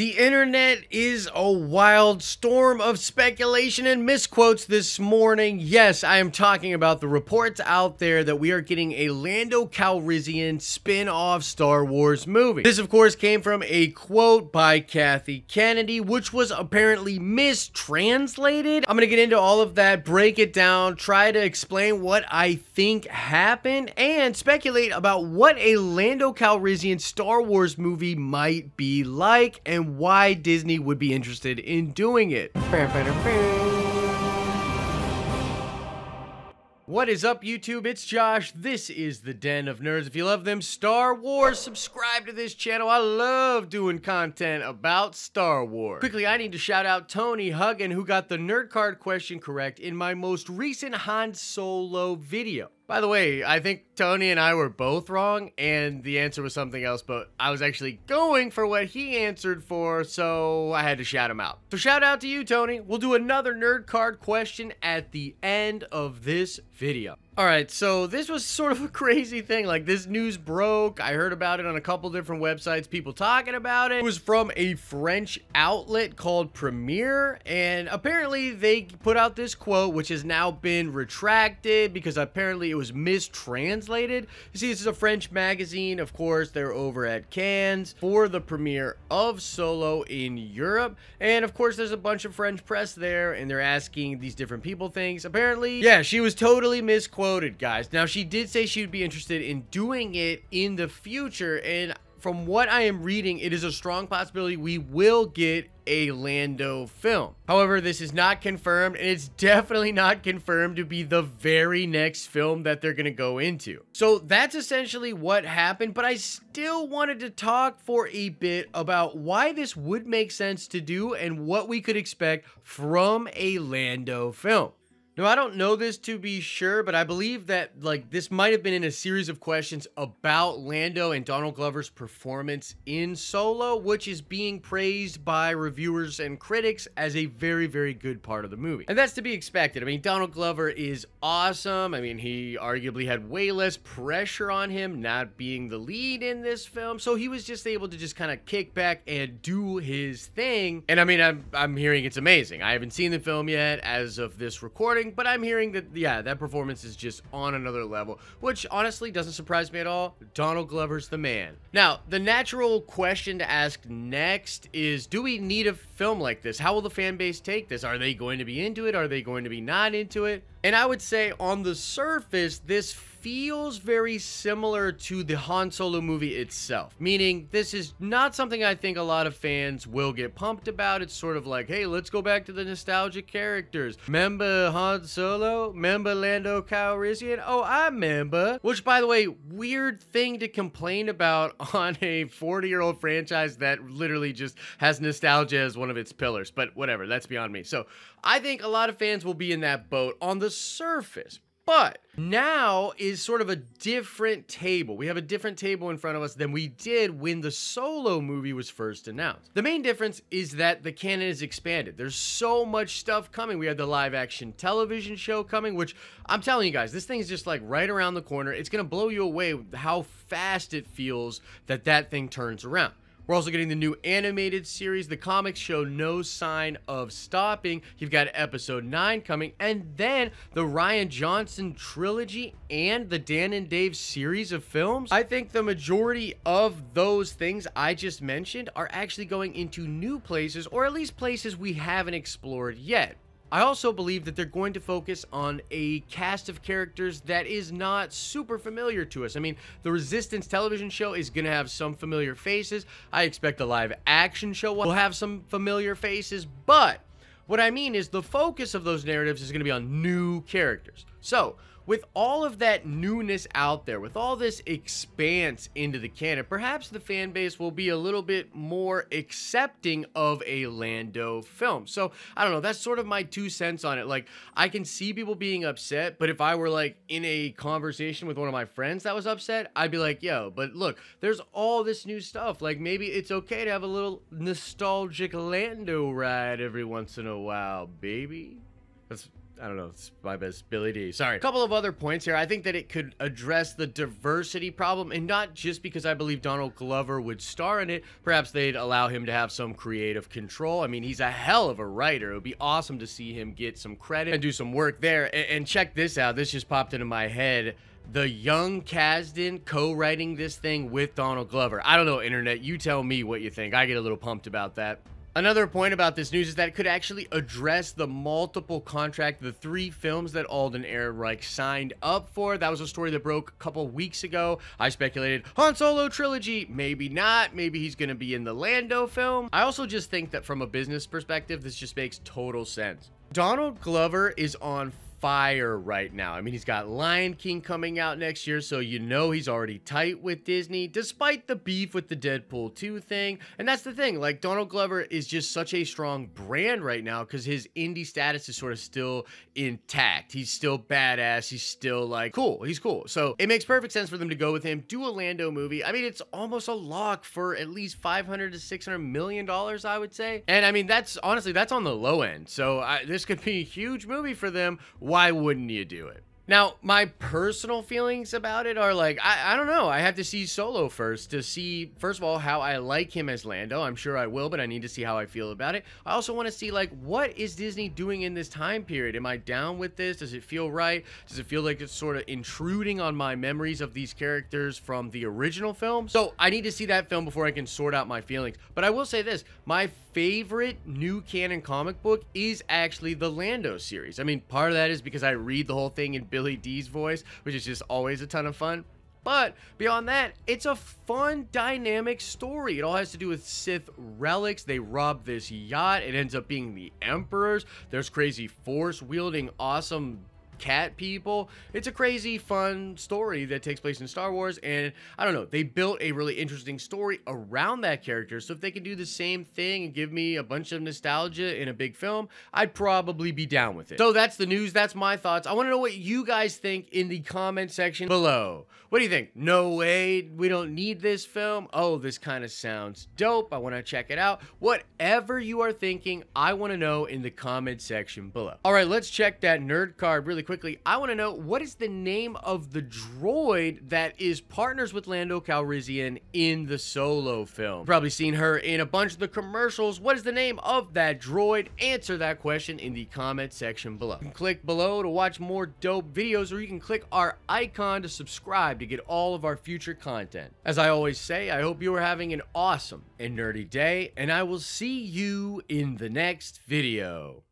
The internet is a wild storm of speculation and misquotes this morning. Yes, I am talking about the reports out there that we are getting a Lando Calrissian spin-off Star Wars movie. This, of course, came from a quote by Kathy Kennedy, which was apparently mistranslated. I'm going to get into all of that, break it down, try to explain what I think happened, and speculate about what a Lando Calrissian Star Wars movie might be like and why Disney would be interested in doing it. What is up, YouTube? It's Josh. This is the Den of Nerds. If you love them Star Wars, subscribe to this channel. I love doing content about Star Wars. Quickly, I need to shout out Tony Huggin, who got the nerd card question correct in my most recent Han Solo video. By the way, I think Tony and I were both wrong, and the answer was something else, but I was actually going for what he answered for, so I had to shout him out. So shout out to you, Tony. We'll do another nerd card question at the end of this video. All right, so this was sort of a crazy thing. Like this news broke. I heard about it on a couple different websites, people talking about it. It was from a French outlet called Premiere, and apparently they put out this quote, which has now been retracted because apparently it was mistranslated. You see, this is a French magazine. Of course, they're over at Cannes for the premiere of Solo in Europe. And of course, there's a bunch of French press there, and they're asking these different people things. Apparently, yeah, she was totally misquoted guys. Now, she did say she would be interested in doing it in the future, and from what I am reading, it is a strong possibility we will get a Lando film. However, this is not confirmed, and it's definitely not confirmed to be the very next film that they're going to go into. So that's essentially what happened, but I still wanted to talk for a bit about why this would make sense to do and what we could expect from a Lando film. Now, I don't know this to be sure, but I believe that like this might have been in a series of questions about Lando and Donald Glover's performance in Solo, which is being praised by reviewers and critics as a very, very good part of the movie. And that's to be expected. I mean, Donald Glover is awesome. I mean, he arguably had way less pressure on him not being the lead in this film, so he was just able to just kind of kick back and do his thing. And I mean, I'm I'm hearing it's amazing. I haven't seen the film yet as of this recording but I'm hearing that, yeah, that performance is just on another level, which honestly doesn't surprise me at all. Donald Glover's the man. Now, the natural question to ask next is, do we need a film like this? How will the fan base take this? Are they going to be into it? Are they going to be not into it? And I would say on the surface, this feels very similar to the Han Solo movie itself, meaning this is not something I think a lot of fans will get pumped about. It's sort of like, hey, let's go back to the nostalgic characters. Remember Han Solo? Remember Lando Calrissian? Oh, I remember. Which, by the way, weird thing to complain about on a 40-year-old franchise that literally just has nostalgia as one of its pillars. But whatever, that's beyond me. So I think a lot of fans will be in that boat on the surface. But now is sort of a different table. We have a different table in front of us than we did when the Solo movie was first announced. The main difference is that the canon is expanded. There's so much stuff coming. We have the live action television show coming, which I'm telling you guys, this thing is just like right around the corner. It's going to blow you away how fast it feels that that thing turns around. We're also getting the new animated series. The comics show no sign of stopping. You've got episode 9 coming, and then the Rian Johnson trilogy and the Dan and Dave series of films. I think the majority of those things I just mentioned are actually going into new places, or at least places we haven't explored yet. I also believe that they're going to focus on a cast of characters that is not super familiar to us. I mean, the Resistance television show is going to have some familiar faces. I expect the live action show will have some familiar faces, but what I mean is the focus of those narratives is going to be on new characters. So, with all of that newness out there, with all this expanse into the canon, perhaps the fan base will be a little bit more accepting of a Lando film. So, I don't know, that's sort of my two cents on it. Like, I can see people being upset, but if I were like in a conversation with one of my friends that was upset, I'd be like, yo, but look, there's all this new stuff. Like, maybe it's okay to have a little nostalgic Lando ride every once in a while, baby. That's I don't know, it's my best Billy Dee. Sorry. A couple of other points here. I think that it could address the diversity problem, and not just because I believe Donald Glover would star in it. Perhaps they'd allow him to have some creative control. I mean, he's a hell of a writer. It would be awesome to see him get some credit and do some work there. And, and check this out. This just popped into my head the young Kasdan co-writing this thing with Donald Glover. I don't know, internet. You tell me what you think. I get a little pumped about that. Another point about this news is that it could actually address the multiple contract, the three films that Alden Ehrenreich signed up for. That was a story that broke a couple weeks ago. I speculated Han Solo trilogy, maybe not. Maybe he's going to be in the Lando film. I also just think that from a business perspective, this just makes total sense. Donald Glover is on fire right now. I mean, he's got Lion King coming out next year, so you know he's already tight with Disney, despite the beef with the Deadpool 2 thing. And that's the thing, like, Donald Glover is just such a strong brand right now because his indie status is sort of still intact. He's still badass. He's still, like, cool. He's cool. So it makes perfect sense for them to go with him, do a Lando movie. I mean, it's almost a lock for at least 500 to 600 million dollars, I would say. And I mean, that's honestly, that's on the low end. So I, this could be a huge movie for them why wouldn't you do it? Now, my personal feelings about it are like, I, I don't know. I have to see Solo first to see, first of all, how I like him as Lando. I'm sure I will, but I need to see how I feel about it. I also want to see, like, what is Disney doing in this time period? Am I down with this? Does it feel right? Does it feel like it's sort of intruding on my memories of these characters from the original film? So I need to see that film before I can sort out my feelings. But I will say this my favorite new canon comic book is actually the Lando series. I mean, part of that is because I read the whole thing in Billy Dee's voice, which is just always a ton of fun. But beyond that, it's a fun, dynamic story. It all has to do with Sith relics. They rob this yacht. It ends up being the Emperor's. There's crazy force wielding, awesome cat people. It's a crazy, fun story that takes place in Star Wars, and I don't know, they built a really interesting story around that character. So if they can do the same thing and give me a bunch of nostalgia in a big film, I'd probably be down with it. So that's the news. That's my thoughts. I want to know what you guys think in the comment section below. What do you think? No way, we don't need this film. Oh, this kind of sounds dope. I want to check it out. Whatever you are thinking, I want to know in the comment section below. All right, let's check that nerd card really quick quickly, I want to know what is the name of the droid that is partners with Lando Calrissian in the Solo film? Probably seen her in a bunch of the commercials. What is the name of that droid? Answer that question in the comment section below. Click below to watch more dope videos, or you can click our icon to subscribe to get all of our future content. As I always say, I hope you are having an awesome and nerdy day, and I will see you in the next video.